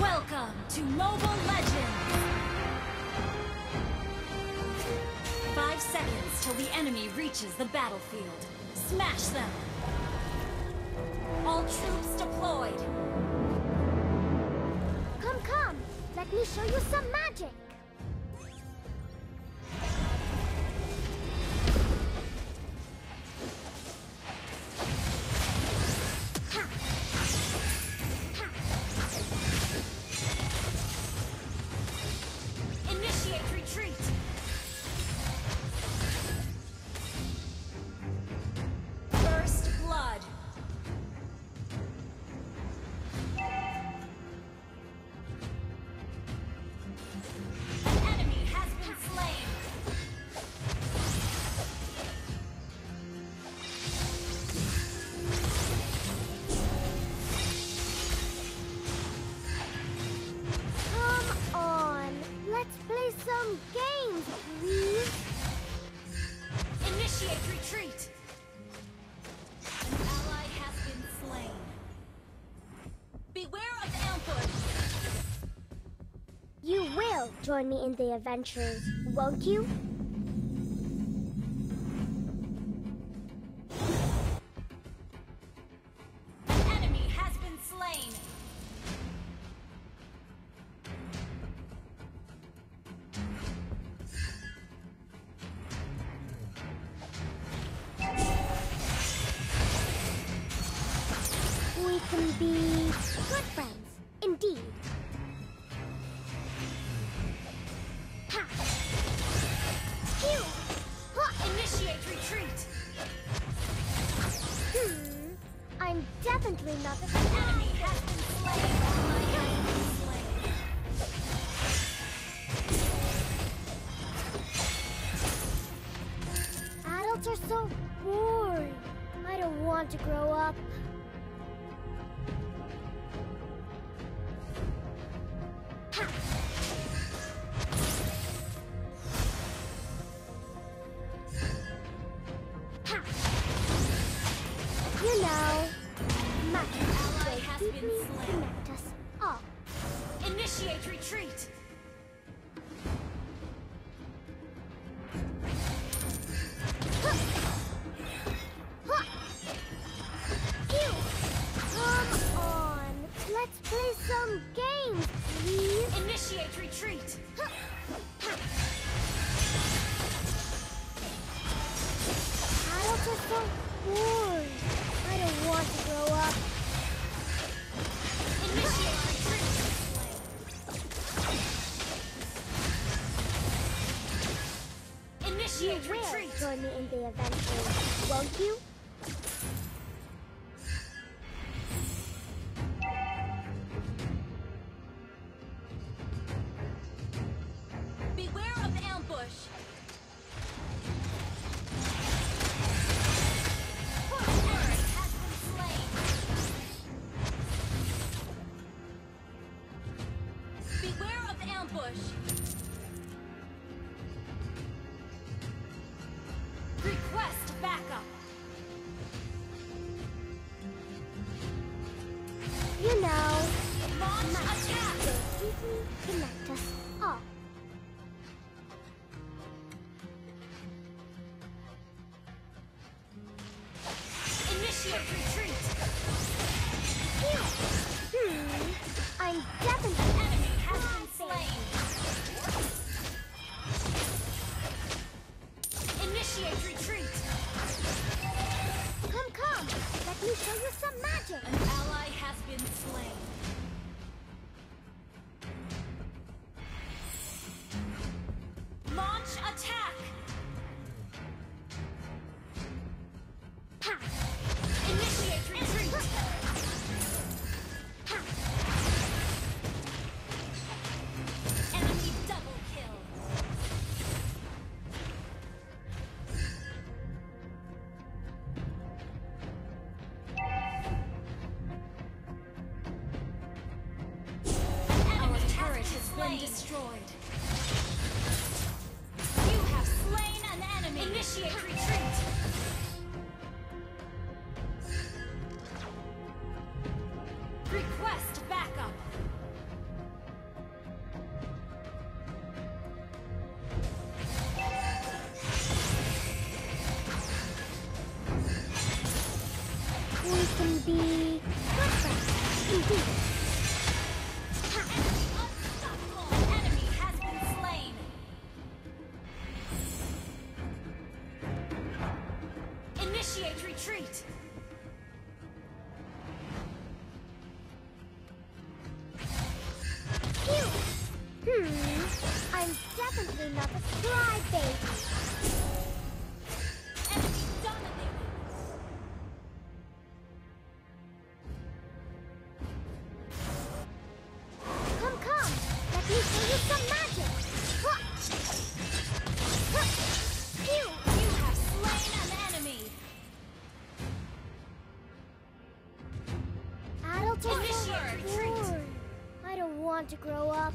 Welcome to Mobile Legends! Five seconds till the enemy reaches the battlefield. Smash them! All troops deployed! Come, come! Let me show you some magic! will join me in the adventures, won't you? We can be good friends. are so boring. I don't want to grow up. You know, has been slain. Us all. Initiate retreat! someday eventually, won't you? destroyed. You have slain an enemy. Initiate retreat. Request backup. We can be... definitely not a crybaby. Enemy dominated. Come, come, let me show you some magic. Huh. Huh. Phew! You have slain an enemy. Adults are so Initiate retreat. I don't want to grow up.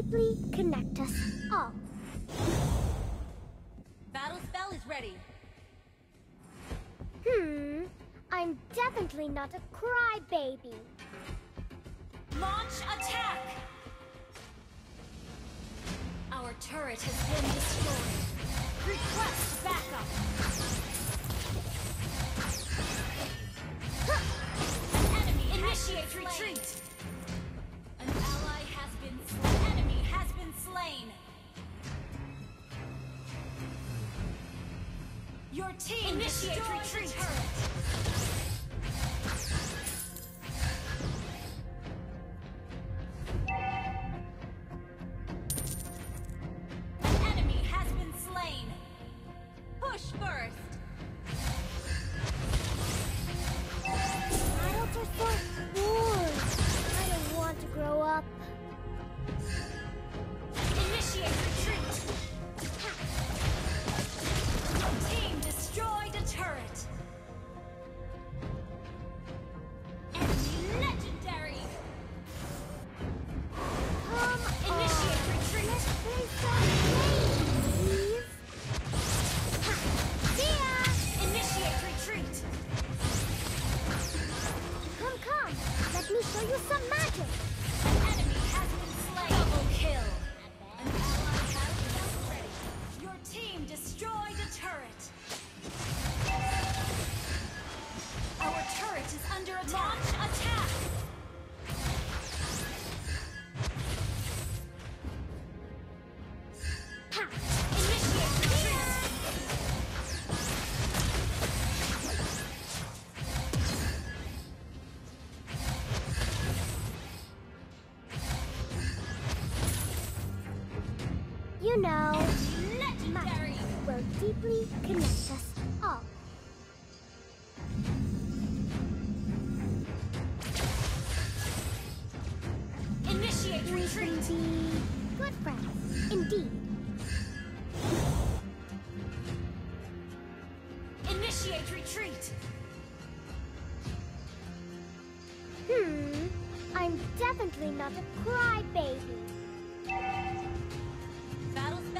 deeply connect us all. Battle spell is ready. Hmm, I'm definitely not a crybaby. Launch attack! Our turret has been destroyed. Request backup! An enemy initiate retreat! Slain. Your team initiate retreat. An enemy has been slain. Push first. Are so bored. I don't want to grow up. Show you some magic. Know, Legendary. will deeply connect us all. Initiate retreat. good friends, indeed. Initiate retreat. Hmm, I'm definitely not a crybaby.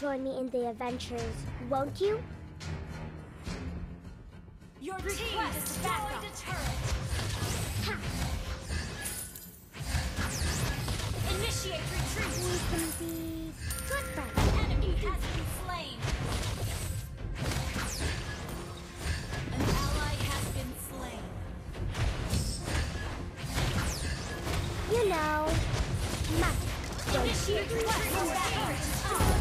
join me in the adventures, won't you? Your request destroyed a turret. Ha. Initiate retreat. We can be good friends. Enemy has been slain. An ally has been slain. You know, magic. Initiate request.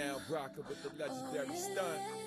Now rocking with the legendary oh, stunt.